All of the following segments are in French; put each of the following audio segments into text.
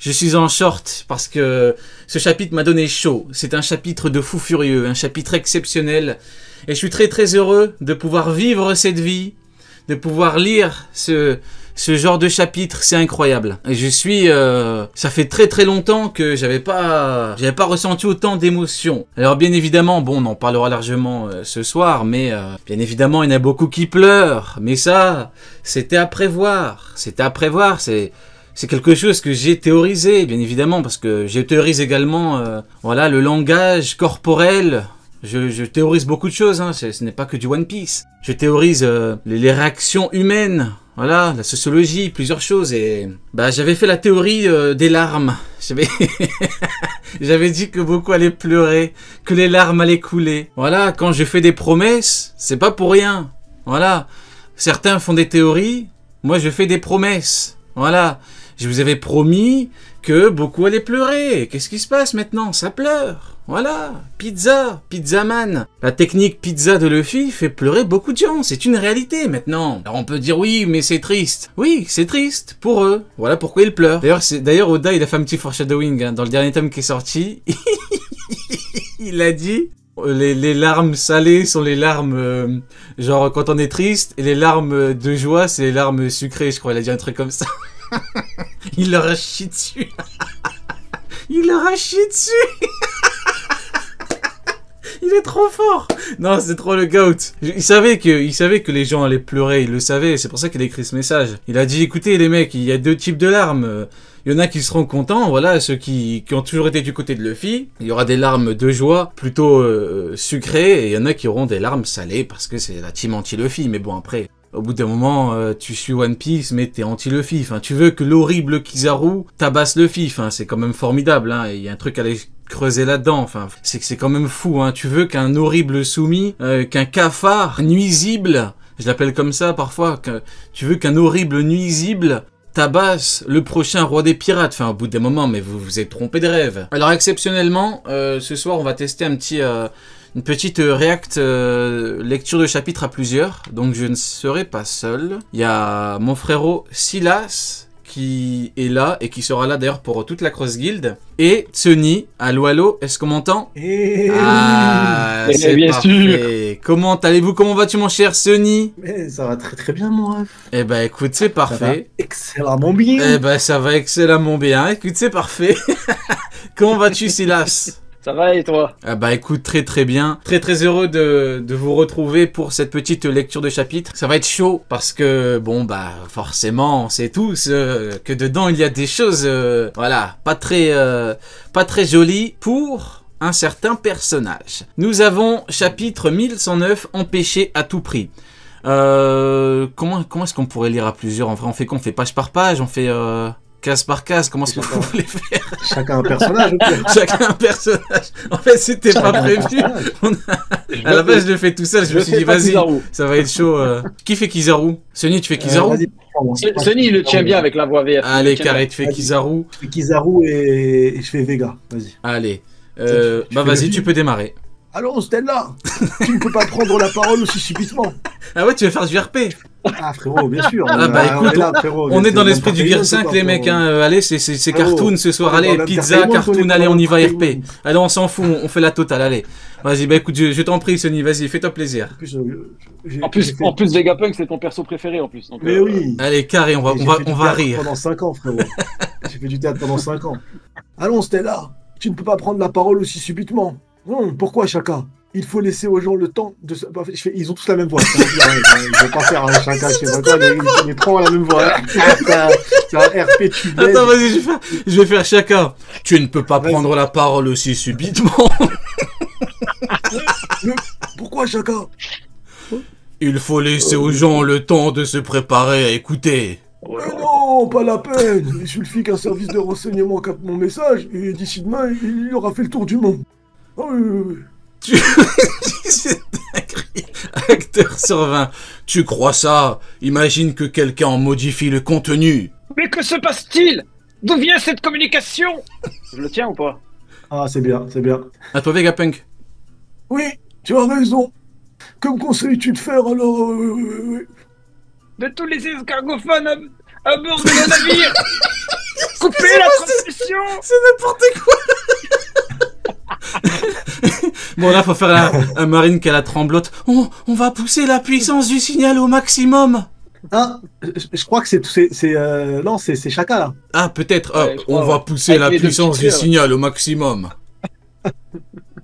Je suis en short parce que ce chapitre m'a donné chaud. C'est un chapitre de fou furieux, un chapitre exceptionnel. Et je suis très très heureux de pouvoir vivre cette vie, de pouvoir lire ce, ce genre de chapitre, c'est incroyable. Et je suis, euh, ça fait très très longtemps que j'avais pas, j'avais pas ressenti autant d'émotions. Alors bien évidemment, bon, on en parlera largement euh, ce soir, mais euh, bien évidemment, il y en a beaucoup qui pleurent. Mais ça, c'était à prévoir. C'était à prévoir. C'est c'est quelque chose que j'ai théorisé, bien évidemment, parce que je théorise également, voilà, le langage corporel. Je, je théorise beaucoup de choses, hein. ce n'est pas que du One Piece. Je théorise les, les réactions humaines voilà, la sociologie, plusieurs choses. Et bah, j'avais fait la théorie euh, des larmes. J'avais... j'avais dit que beaucoup allaient pleurer, que les larmes allaient couler. Voilà, quand je fais des promesses, c'est pas pour rien. Voilà. Certains font des théories, moi je fais des promesses. Voilà. Je vous avais promis que beaucoup allaient pleurer. Qu'est-ce qui se passe maintenant? Ça pleure. Voilà, pizza, pizza man. La technique pizza de Luffy fait pleurer beaucoup de gens, c'est une réalité maintenant. Alors on peut dire oui, mais c'est triste. Oui, c'est triste pour eux. Voilà pourquoi ils pleurent. D'ailleurs, d'ailleurs Oda, il a fait un petit foreshadowing hein, dans le dernier tome qui est sorti. il a dit les, larmes salées sont les larmes euh, genre quand on est triste et les larmes de joie c'est les larmes sucrées, je crois. Il a dit un truc comme ça. il leur a chié dessus. il leur a chié dessus. Il est trop fort Non, c'est trop le goat Il savait, que, il savait que les gens allaient pleurer, il le savait, c'est pour ça qu'il a écrit ce message. Il a dit, écoutez les mecs, il y a deux types de larmes. Il y en a qui seront contents, voilà, ceux qui, qui ont toujours été du côté de Luffy. Il y aura des larmes de joie, plutôt euh, sucrées, et il y en a qui auront des larmes salées, parce que c'est la team anti-Luffy. Mais bon, après, au bout d'un moment, euh, tu suis One Piece, mais t'es anti-Luffy. Enfin, tu veux que l'horrible Kizaru tabasse Luffy. Enfin, c'est quand même formidable. Hein. Il y a un truc à aller creuser là-dedans. C'est c'est quand même fou. Hein. Tu veux qu'un horrible soumis, euh, qu'un cafard nuisible, je l'appelle comme ça parfois, que, tu veux qu'un horrible nuisible tabasse le prochain roi des pirates. Enfin, au bout d'un moment, mais vous vous êtes trompé de rêve. Alors, exceptionnellement, euh, ce soir, on va tester un petit une petite euh, react euh, lecture de chapitre à plusieurs, donc je ne serai pas seul. Il y a mon frérot Silas qui est là et qui sera là d'ailleurs pour toute la Cross Guild. Et Sony, allo allo, est-ce qu'on m'entend? Eh Ah, c'est bien sûr. Comment allez-vous? Comment vas-tu mon cher Sony Ça va très très bien mon ref. Eh ben écoute, c'est parfait. excellemment bien. Eh ben ça va excellemment bien. Écoute, c'est parfait. Comment vas-tu Silas? Ça va et toi? Ah Bah écoute, très très bien. Très très heureux de, de, vous retrouver pour cette petite lecture de chapitre. Ça va être chaud parce que, bon bah forcément, on sait tous euh, que dedans il y a des choses, euh, voilà, pas très, euh, pas très jolies pour un certain personnage. Nous avons chapitre 1109, empêché à tout prix. comment comment est-ce qu'on pourrait lire à plusieurs? En vrai, on fait quoi? On fait page par page? On fait case par case, comment est-ce que vous voulez faire? Chacun un personnage. Chacun un personnage. En fait, c'était pas prévu. A... À la base, je fais tout ça. Je, me suis dit, vas-y, ça va être chaud. Euh. Qui fait Kizaru? Sony, tu fais Kizaru? euh, Sony, il le tient bien avec la voix VF. Allez, Carré, tu fais Kizaru. Je fais Kizaru et, je fais Vega. Vas-y. Allez. Euh, bah, vas-y, tu peux démarrer. Allons, Stella Tu ne peux pas prendre la parole aussi subitement. Ah ouais, tu vas faire du RP ah frérot, bien sûr. Ah bah écoute, on, est, dans l'esprit du Gear 5 les mecs, hein. allez c'est cartoon ce soir, allez pizza, cartoon, allez on y va RP. Allez on s'en fout, on fait la totale, allez. Vas-y, bah écoute, je, t'en prie Sony, vas-y, fais-toi plaisir. En plus, en plus, Vegapunk c'est ton perso préféré en plus. Mais euh, oui. Allez carré, on va, on va, on va rire. Pendant 5 ans frérot. J'ai fait du théâtre pendant 5 ans. Allons Stella, tu ne peux pas prendre la parole aussi subitement. Non, pourquoi Chaka? Il faut laisser aux gens le temps de se. Ils ont tous la même voix. je vais pas faire un chacun, je sais pas quoi, mais ils prennent la même voix. C'est un RP, tu Attends, vas-y, je vais, faire... je vais faire chacun. Tu ne peux pas prendre la parole aussi subitement. Pourquoi chacun Il faut laisser aux gens le temps de se préparer à écouter. Mais non, pas la peine. Il suffit qu'un service de renseignement capte mon message et d'ici demain, il aura fait le tour du monde. Oh, oui, oui, oui. Tu... Acteur sur 20. Tu crois ça? Imagine que quelqu'un en modifie le contenu. Mais que se passe-t-il? D'où vient cette communication? Je le tiens ou pas? Ah, c'est bien, c'est bien. À toi, Vegapunk. Oui, tu as raison. Que me conseilles-tu de faire alors euh, De tous les escargophones à, bord de mon navire Coupez la transmission C'est n'importe quoi Bon là faut faire la, un marine qui a la tremblote. On, on va pousser la puissance du signal au maximum. Ah, je, je crois que c'est. c'est, euh, non, c'est, c'est Chaka là. Ah peut-être. Ouais, crois, on va pousser Avec la puissance du signal au maximum.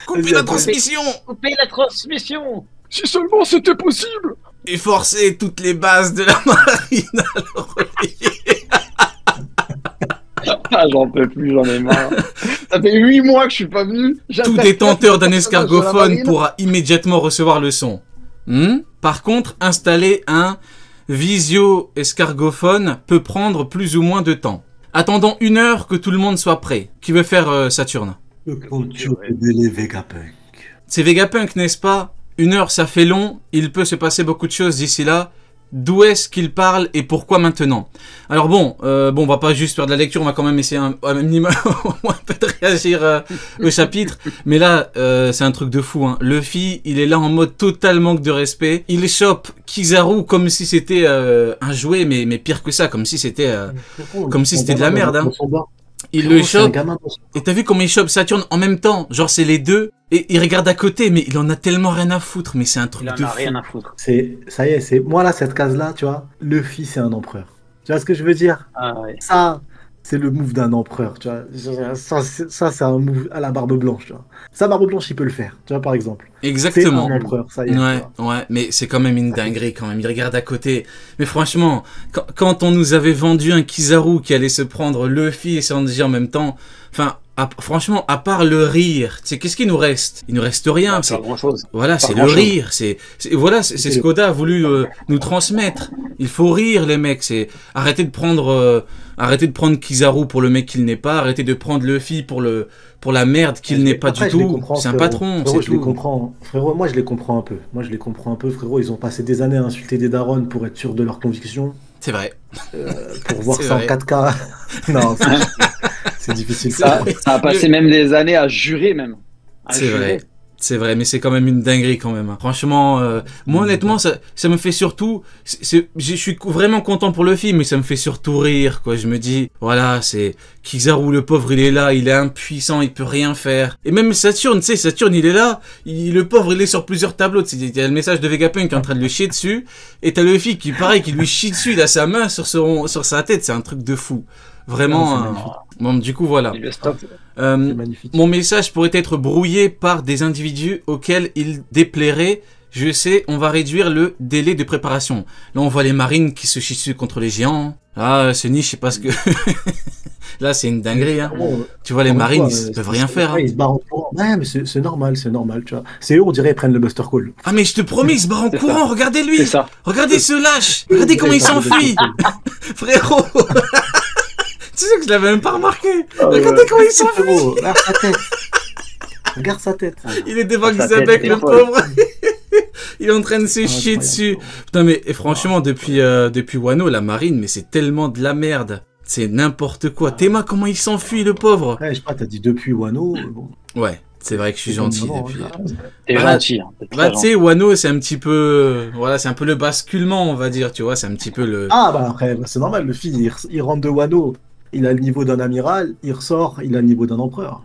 Coupez la transmission Coupez la transmission Si seulement c'était possible et forcez toutes les bases de la marine à le relayer. Ah, j'en peux plus, j'en ai marre. Ça fait 8 mois que je suis pas venu. Tout détenteur d'un escargophone pourra immédiatement recevoir le son. Hmm? Par contre, installer un visio escargophone peut prendre plus ou moins de temps. Attendons une heure que tout le monde soit prêt. Qui veut faire euh, Saturne? C'est Vegapunk, n'est-ce pas? Une heure, ça fait long. Il peut se passer beaucoup de choses d'ici là. D'où est-ce qu'il parle et pourquoi maintenant Alors bon, euh, bon, on va pas juste faire de la lecture, on va quand même essayer un, un minimum un peu de réagir euh, au chapitre. Mais là, euh, c'est un truc de fou. Hein. Luffy, il est là en mode total manque de respect. Il chope Kizaru comme si c'était euh, un jouet, mais, mais pire que ça, comme si c'était... euh, Comme si c'était de la merde, hein. Il le chope et t'as vu comment il chope Saturne en même temps Genre c'est les deux et il regarde à côté mais il en a tellement rien à foutre mais c'est un truc Il en de a fou. rien à foutre. C'est, ça y est, c'est moi là cette case là, tu vois. Luffy c'est un empereur. Tu vois ce que je veux dire? Ah, ouais. Ça, c'est le move d'un empereur, tu vois. Ça, c'est- ça, c'est un move à la barbe blanche, tu vois. Ça, barbe blanche, il peut le faire, tu vois, par exemple. C'est Exactement. un empereur, ça y est. Ouais, ouais, mais c'est quand même une dinguerie quand même. Il regarde à côté. Mais franchement, quand, quand on nous avait vendu un Kizaru qui allait se prendre Luffy et Sanji en même temps, enfin, à- franchement, à part le rire, tu sais, qu'est-ce qu'il nous reste? Il nous reste rien. c'est- Pas grand chose. Voilà, c'est le rire. C'est, c'est- voilà, c'est c'est ce qu'Oda a voulu euh, nous transmettre. Il faut rire, les mecs. C'est arrêter de prendre, euh, arrêter de prendre Kizaru pour le mec qu'il n'est pas. Arrêter de prendre Luffy pour le, pour la merde qu'il n'est pas Après, du tout. C'est un patron, Frérot, c'est je les comprends. Frérot, moi, je les comprends un peu. Moi, je les comprends un peu, frérot. Ils ont passé des années à insulter des darons pour être sûrs de leurs convictions. C'est vrai. Pour voir C'est ça en vrai. 4K. non, c'est- difficile. Ça, ça a passé même des années à jurer, même. C'est vrai. C'est vrai, mais c'est quand même une dinguerie quand même. hein. Franchement, euh, moi honnêtement, ça, ça me fait surtout, c'est- je suis vraiment content pour le film, mais ça me fait surtout rire, quoi. Je me dis, voilà, c'est Kizaru le pauvre, il est là, il est impuissant, il peut rien faire. Et même Saturne, tu sais, Saturne, il est là, il, le pauvre, il est sur plusieurs tableaux. Tu sais, Il y a le message de Vegapunk qui est en train de le chier dessus, et t'as Luffy qui, pareil, qui lui chie dessus, il a sa main sur son, sur sa tête, c'est un truc de fou. Vraiment. Magnifique. Bon, du coup, voilà. Euh, mon message pourrait être brouillé par des individus auxquels il déplairait. Je sais, on va réduire le délai de préparation. Là, on voit les marines qui se chient dessus contre les géants. Ah, ce niche, je sais pas ce que... Là, c'est une dinguerie, hein. Bon, Tu vois, les marines, fois, ils euh, peuvent rien faire. hein. ouais, Ils se barrent en courant. Ouais, mais c'est normal, c'est normal, tu vois. C'est eux, on dirait, ils prennent le Buster Call. Ah, mais je te promets, il se barre en courant, regardez C'est lui ça. Regardez ce lâche Regardez comment il s'enfuit Frérot Tu sais que je l'avais même pas remarqué Regardez comment il s'enfuit Regarde sa tête. Regarde sa tête. Il est devant Sa Xabek, tête le pauvre Il est en train de se chier dessus Putain, mais et franchement, depuis, euh, depuis Wano, la marine, mais c'est tellement de la merde C'est n'importe quoi Théma, comment il s'enfuit, le pauvre Ouais, je sais pas, t'as dit depuis Wano. Bon, Ouais, c'est vrai que je suis gentil depuis... hein. T'es Bah, gentil. hein. Bah, tu sais, Wano, c'est un petit peu... Voilà, c'est un peu le basculement, on va dire, tu vois, c'est un petit peu le... Ah, bah après, bah, c'est normal, le fils, il, re- il rentre de Wano. Il a le niveau d'un amiral, il ressort, il a le niveau d'un empereur.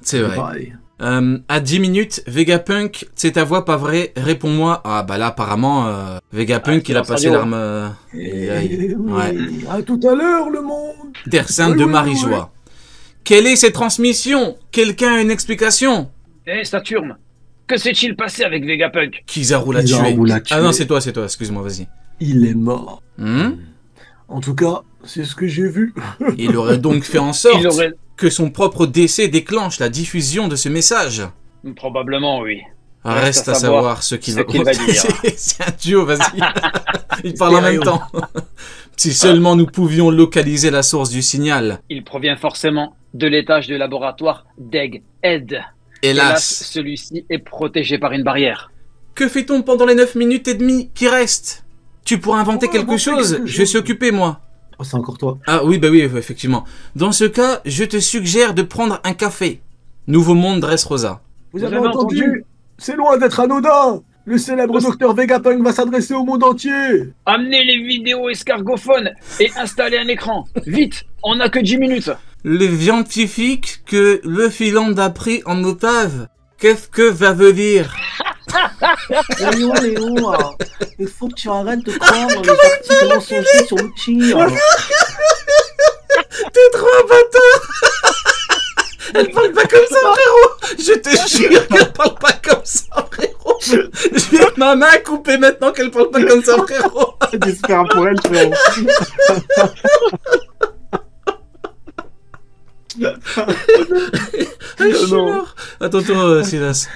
C'est vrai. pareil. Euh, à 10 minutes, Vegapunk, c'est ta voix, pas vrai? Réponds-moi. Ah bah là, apparemment, euh, Vegapunk, Ah, il a passé l'arme... euh. Eh Ouais. À tout à l'heure, le monde Terre Sainte Oui, de oui, Marie-Joie. Quelle est cette transmission? Quelqu'un a une explication? Eh, Saturne, que s'est-il passé avec Vegapunk? Kizaru l'a tué. l'a Ah non, c'est toi, c'est toi, excuse-moi, vas-y. Il est mort. Hmm? En tout cas, c'est ce que j'ai vu. Il aurait donc fait en sorte Il aurait... que son propre décès déclenche la diffusion de ce message. Probablement, oui. Reste, à à savoir savoir ce qu'il va... va dire. C'est- un duo, vas-y. Ils parlent en même temps. si seulement nous pouvions localiser la source du signal. Il provient forcément de l'étage de laboratoire d'Egg Ed. Hélas, Hélas. celui-ci est protégé par une barrière. Que fait-on pendant les 9 minutes et demie qui restent? Tu pourras inventer quelque chose quelque Je chose. suis occupé, moi. Oh, c'est encore toi. Ah oui, bah oui, effectivement. Dans ce cas, je te suggère de prendre un café. Nouveau monde Dressrosa. Vous, Vous avez, avez entendu, entendu C'est loin d'être anodin Le célèbre docteur Vegapunk va s'adresser au monde entier Amenez les vidéos escargophones et installez un écran. Vite On a que 10 minutes. Les scientifiques que le Finlande a pris en otage. Qu'est-ce que ça veut dire? Léon, Léon, euh, il faut que tu arrêtes de croire dans les articles mensongers sur le tir. T'es trop un bâtard Elle parle pas comme ça, frérot Je te jure qu'elle parle pas comme ça, frérot Je vais ma main couper maintenant qu'elle parle pas comme ça, frérot J'espère pour elle, frérot. Je suis mort Attends, toi, euh, Silas.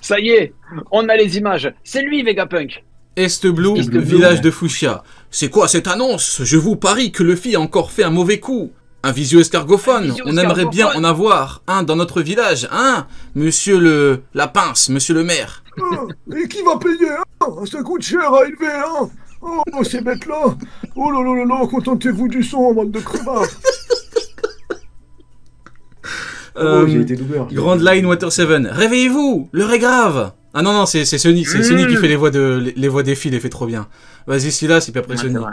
Ça y est, on a les images. C'est lui, Vegapunk. Est Blue, Est le Blue, village ouais. de Fuchsia. C'est quoi cette annonce Je vous parie que Luffy a encore fait un mauvais coup. Un visio escargophone. Un visio On aimerait bien en avoir un dans notre village, hein Monsieur le... la pince, monsieur le maire. Ah, Et qui va payer hein Ça coûte cher à élever, hein Oh, ces bêtes-là Oh là là là là, contentez-vous du son, bande de crevards Oh, j'ai été doubleur. Grand Line Water 7. Réveillez-vous L'heure est grave Ah non, non, c'est c'est Sony, c'est Sony qui fait les voix, de, les, les voix des filles, il les fait trop bien. Vas-y, Silas, et puis après Sony. Ah,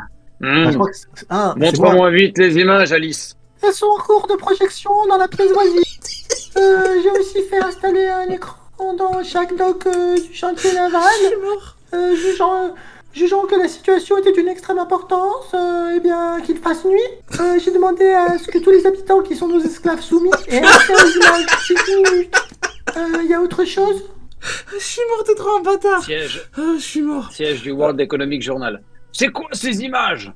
c'est- ah, c'est moi. Montre-moi vite les images, Alice. Elles sont en cours de projection dans la pièce voisine. Euh, J'ai aussi fait installer un écran dans chaque dock euh, du chantier naval. Euh, jugeant, jugeant que la situation était d'une extrême importance, euh, eh bien qu'il fasse nuit, euh, j'ai demandé à ce que tous les habitants qui sont nos esclaves soumis aient accès aux images. De 6 minutes. Euh, Il y a autre chose? Je suis mort, t'es trop un bâtard. Siège, Ah, je suis mort. Siège du World Economic Journal. C'est quoi ces images?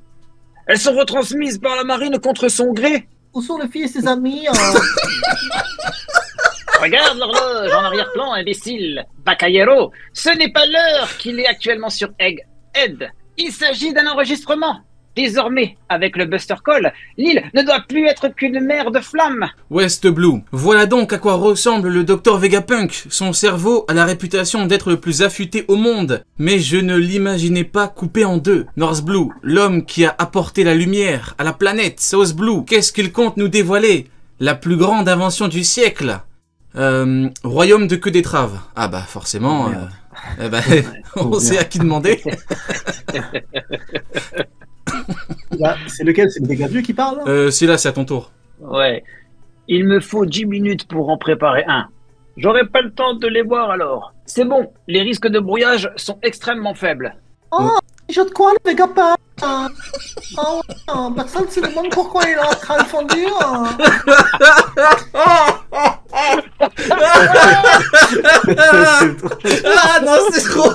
Elles sont retransmises par la marine contre son gré. Où sont les filles et ses amis euh, Regarde l'horloge en arrière-plan, imbécile. Bacayero, ce n'est pas l'heure qu'il est actuellement sur Egg Il s'agit d'un enregistrement. Désormais, avec le Buster Call, l'île ne doit plus être qu'une mer de flammes. West Blue. Voilà donc à quoi ressemble le docteur Vegapunk. Son cerveau a la réputation d'être le plus affûté au monde. Mais je ne l'imaginais pas coupé en deux. North Blue, l'homme qui a apporté la lumière à la planète. South Blue, qu'est-ce qu'il compte nous dévoiler? La plus grande invention du siècle. Euh, royaume de queue d'étrave. Ah bah forcément. Oh, euh, eh Oh, on sait merde. à qui demander. Là, C'est lequel? C'est le dégâts qui parle Euh, c'est là, c'est à ton tour. Ouais. Il me faut 10 minutes pour en préparer un. J'aurai pas le temps de les voir alors. C'est bon, les risques de brouillage sont extrêmement faibles. Je de quoi le euh, oh, euh, Personne se demande pourquoi il est en train de fondir. Ah non, c'est trop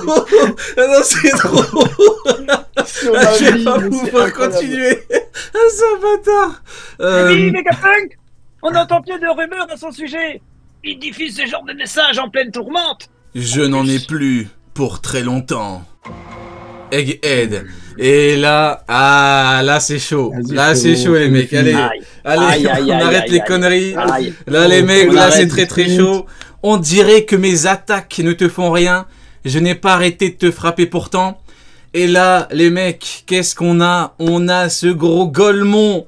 Ah non, c'est trop Ah, je vais pas pouvoir continuer Ah, c'est un bâtard Euh, Oui, Megapunk On n'entend plus de rumeurs à son sujet. Il diffuse ce genre de messages en pleine tourmente. Je n'en ai plus pour très longtemps. Egghead. Et là, ah, là c'est chaud. Là c'est chaud les mecs. Allez, allez, on arrête les conneries. Là les mecs, là c'est très très chaud. On dirait que mes attaques ne te font rien. Je n'ai pas arrêté de te frapper pourtant. Et là, les mecs, qu'est-ce qu'on a? On a ce gros Golemon